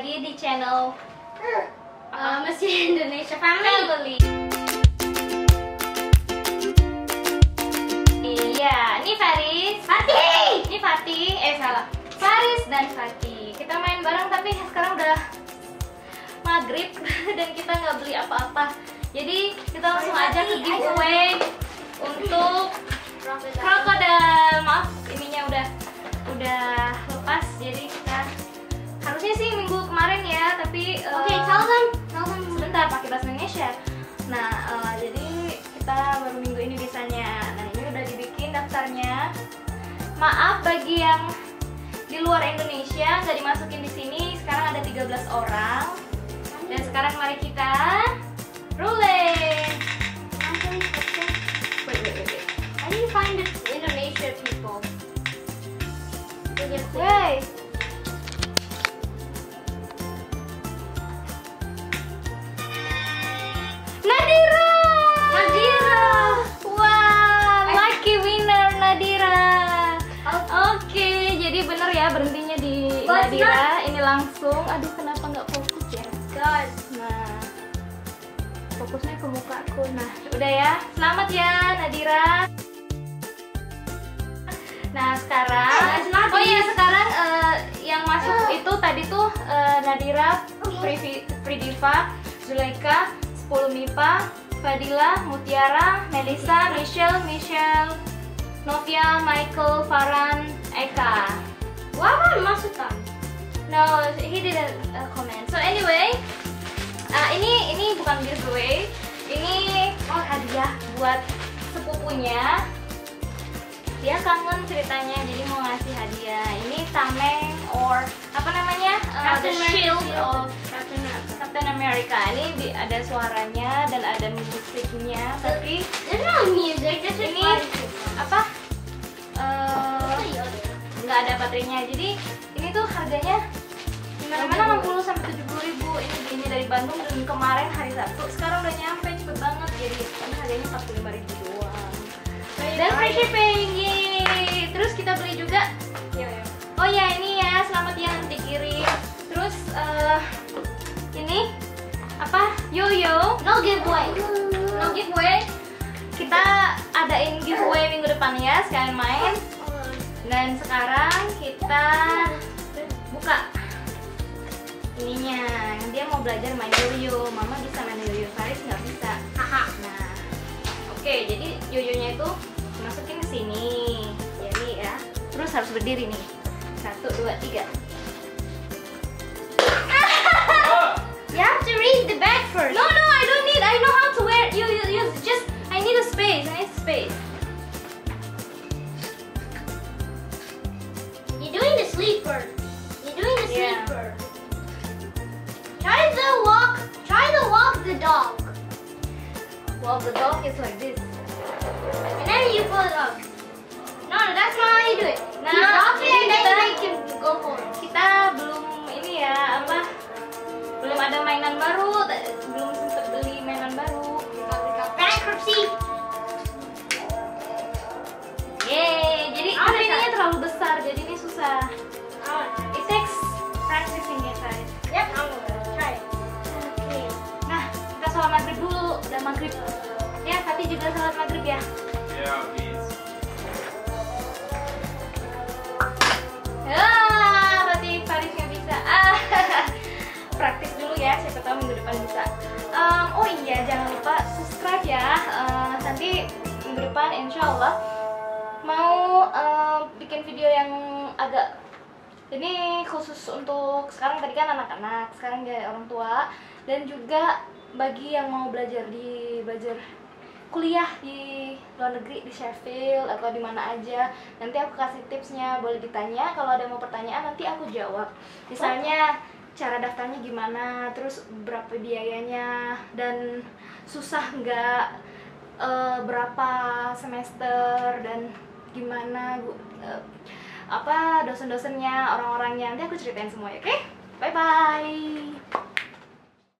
lagi di channel Uh, Messi Indonesia Family. Iya, ini Faris. Fatih. Ini Fatih, eh salah. Faris dan Fatih. Kita main bareng tapi sekarang udah maghrib dan kita nggak beli apa-apa. Jadi kita langsung aja ke giveaway untuk krokodil. Maaf, ininya udah udah eh, Oke, tell them. Tell them. sebentar pakai bahasa Indonesia. Nah, eh, jadi kita baru minggu ini bisanya. Nah, ini udah dibikin daftarnya. Maaf bagi yang di luar Indonesia nggak dimasukin di sini. Sekarang ada 13 orang. Dan sekarang mari kita rolling. Ya berhentinya di Nadira. Ini langsung. Aduh, kenapa nggak fokus ya? God. Nah, fokusnya ke mukaku. Nah, udah ya. Selamat ya Nadira. Nah, sekarang Eh. Oh iya, sekarang eh, yang masuk itu tadi tuh eh, Nadira, Privi- Pridiva, Zulaika, 10 Mipa, Fadila, Mutiara, Melisa, Michelle, Michelle, Novia, Michael, Farhan, Eka. Why am I? No, he didn't uh, comment. So anyway, uh, ini ini bukan giveaway. Ini oh hadiah buat sepupunya. Dia kangen ceritanya, jadi mau ngasih hadiah. Ini tameng or apa namanya? Uh, the Captain shield America. of Captain America. Captain America. Ini di- ada suaranya dan ada musiknya. Tapi There's no music. This is Ini- apa? Uh, nggak ada baterainya. Jadi ini tuh harganya di mana-mana 60 sampai 70 ribu. Ini belinya dari Bandung dan kemarin hari Sabtu. Sekarang udah nyampe cepet banget. Jadi ini harganya 45 ribu doang. Dan free shipping yeay. terus kita beli juga. Iya, iya. oh ya ini ya selamat ya nanti kirim. Terus eh, ini apa? Yoyo. No giveaway. no giveaway. Kita adain giveaway minggu depan ya sekalian main dan sekarang kita buka ininya. Dia mau belajar main yoyo mama bisa main yoyo Faris nggak bisa? Nah oke jadi yoyonya itu masukin ke sini. Jadi ya terus harus berdiri nih. Satu dua tiga. You have to read the bag first. no no I don't need I know how to wear you you, you just I need a space I dog. well the dog is like this And then you pull it up. No, no, that's not how you do it. Nah, it and then you make him go it. kita belum ini ya apa belum ada mainan baru belum sempet beli mainan baru Bankruptcy. Sholat maghrib ya? Yeah, please. Ah, Fatih Faris nggak bisa. Ah praktis dulu ya siapa tahu minggu depan bisa. Em, oh iya jangan lupa subscribe ya. Eh, nanti minggu depan insya Allah mau bikin video yang agak ini khusus untuk sekarang. Tadi kan anak-anak sekarang dia orang tua. Dan juga bagi yang mau belajar di belajar kuliah di luar negeri di Sheffield atau di mana aja. Nanti aku kasih tipsnya boleh ditanya. Kalau ada mau pertanyaan nanti aku jawab. Misalnya cara daftarnya gimana terus berapa biayanya dan susah nggak eh, berapa semester dan gimana Bu- eh, apa dosen-dosennya orang-orangnya. Nanti aku ceritain semua ya oke? Bye bye